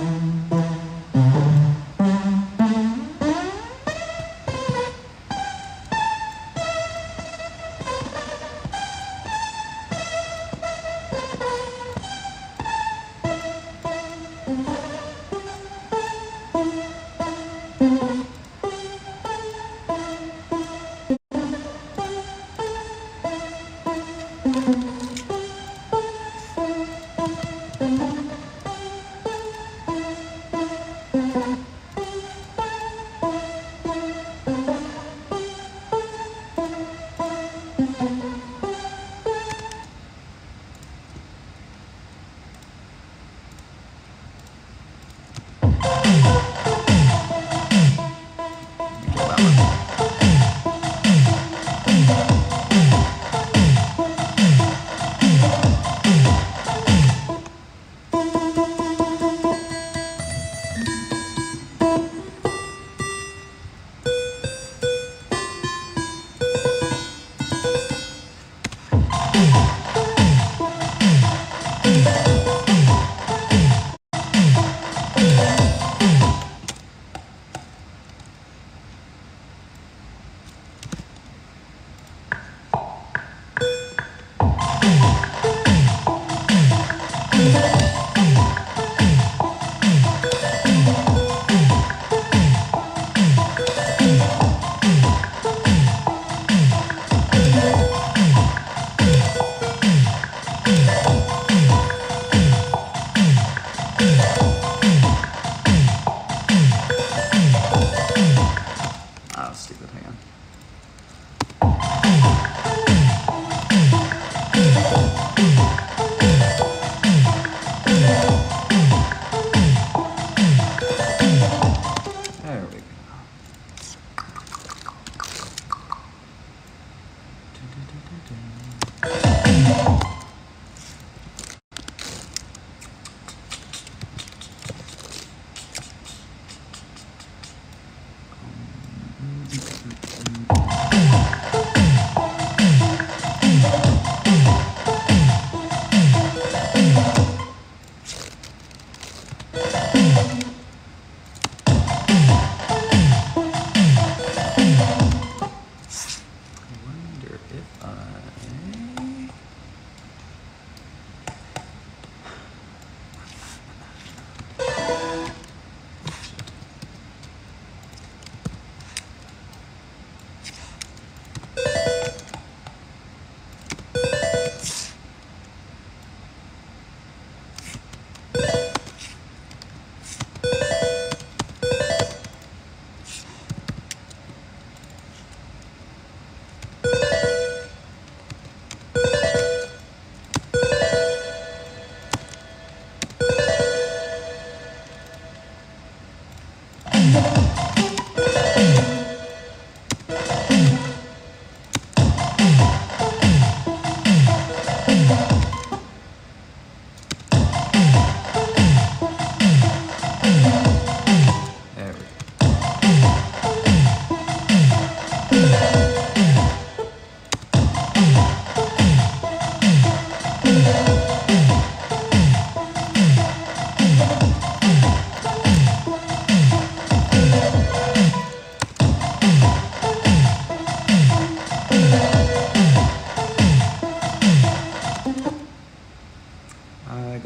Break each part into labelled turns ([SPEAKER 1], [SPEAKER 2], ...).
[SPEAKER 1] home.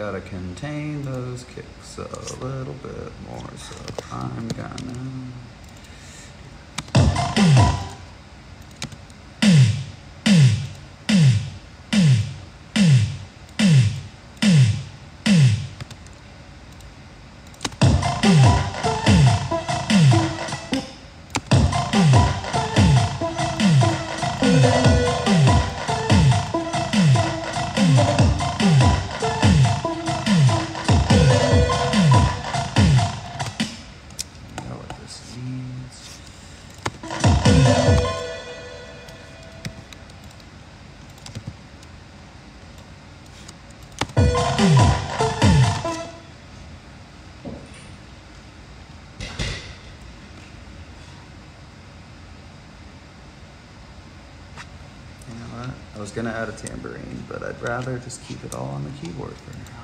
[SPEAKER 1] Gotta contain those kicks a little bit more, so I'm gonna. Gonna add a tambourine, but I'd rather just keep it all on the keyboard for now.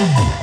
[SPEAKER 1] Let's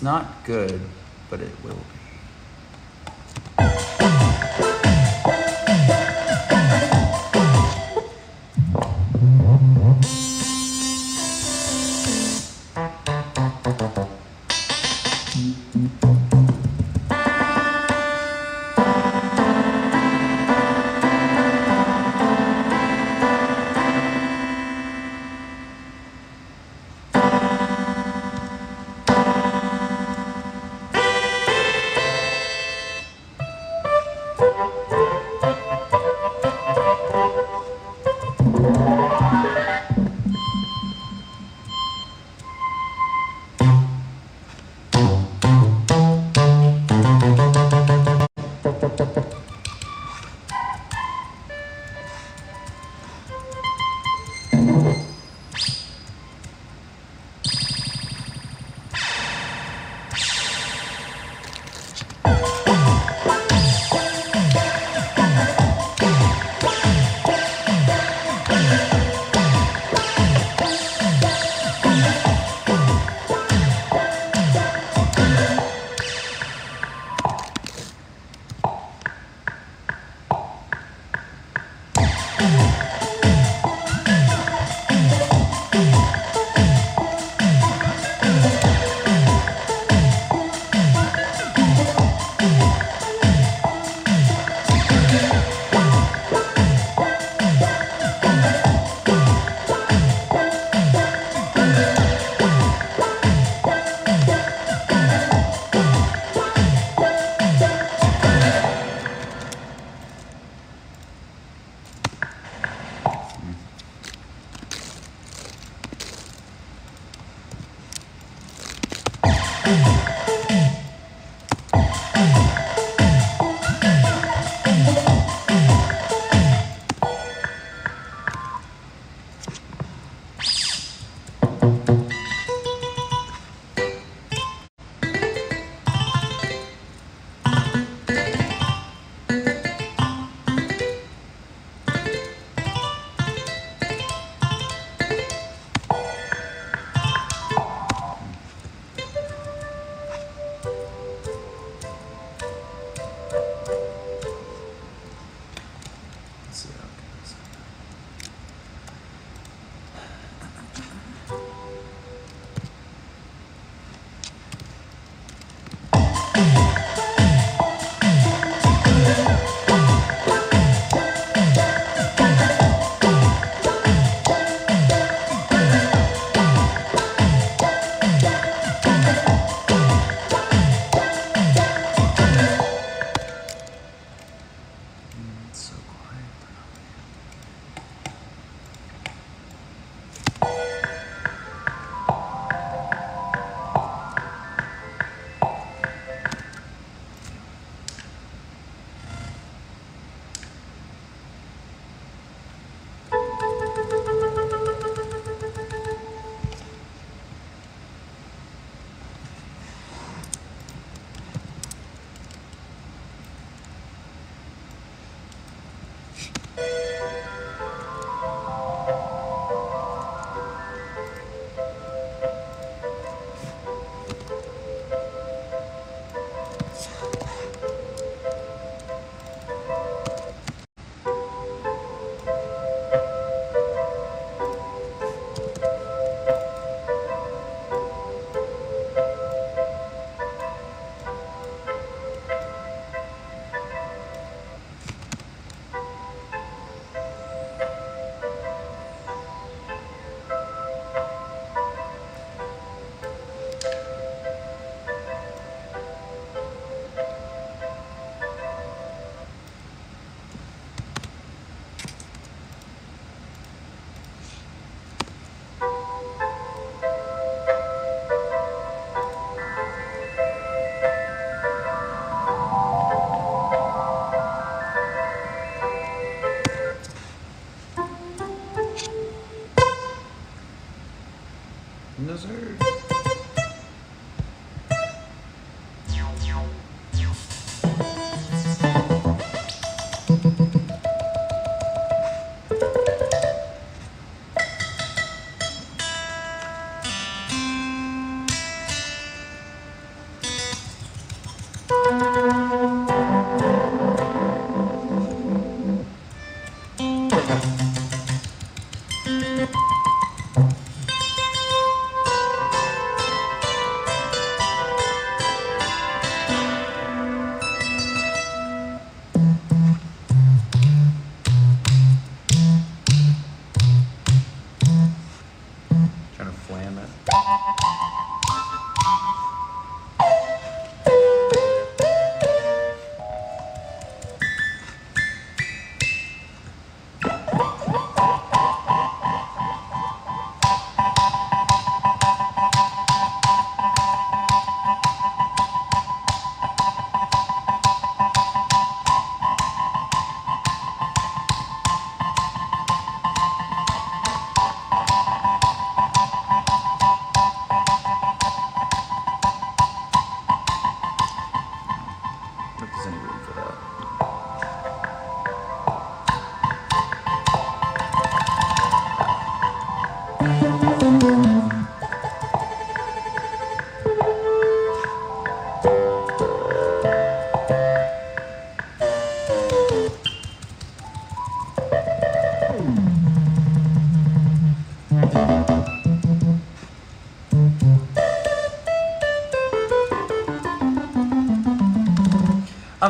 [SPEAKER 1] it's not good, but it will be.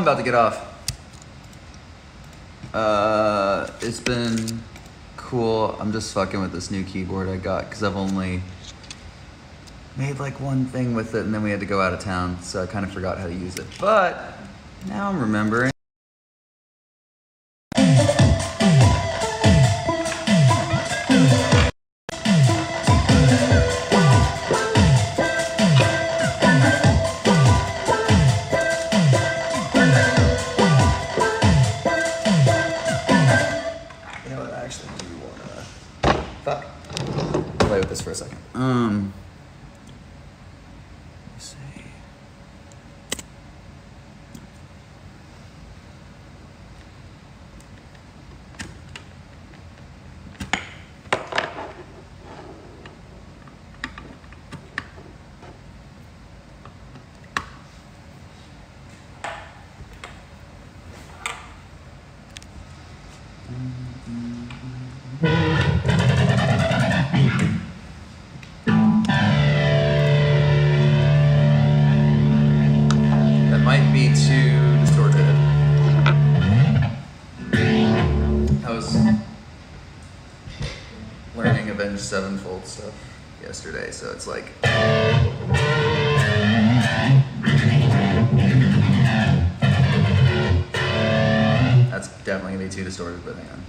[SPEAKER 1] I'm about to get off. Uh, it's been cool. I'm just fucking with this new keyboard I got because I've only made like one thing with it and then we had to go out of town, so I kind of forgot how to use it. But now I'm remembering. That might be too distorted. I was learning Avenged Sevenfold stuff yesterday, so it's like. That's definitely gonna be too distorted, but hang on.